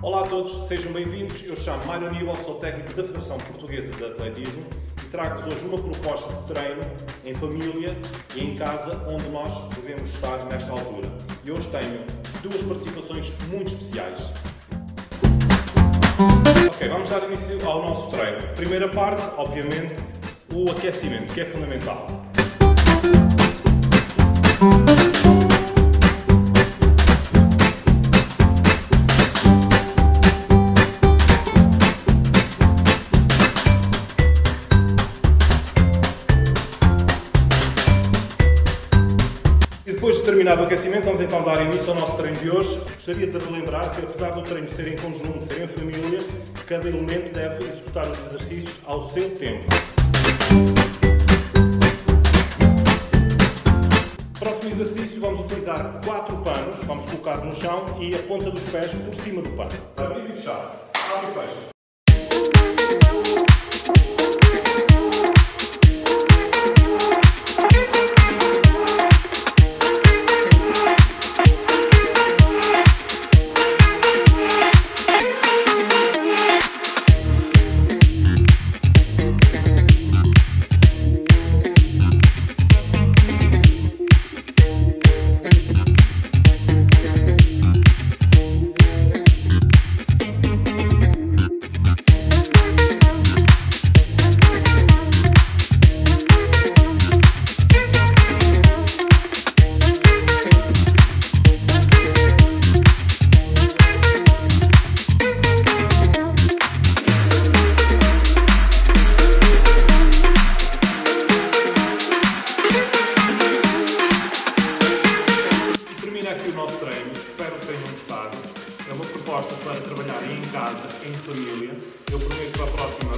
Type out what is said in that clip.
Olá a todos, sejam bem-vindos. Eu chamo Mário Aníbal, sou técnico da Federação Portuguesa de Atletismo e trago-vos hoje uma proposta de treino em família e em casa onde nós devemos estar nesta altura. E hoje tenho duas participações muito especiais. Ok, vamos dar início ao nosso treino. Primeira parte, obviamente, o aquecimento, que é fundamental. Depois de terminado o aquecimento, vamos então dar início ao nosso treino de hoje. Gostaria de relembrar que, apesar do treino ser em conjunto, ser em família, cada elemento deve executar os exercícios ao seu tempo. Vamos colocar no chão e a ponta dos pés por cima do pano. Abrir e fechar. Abre e fecha. Proposta para trabalhar em casa, em família. Eu prometo para a próxima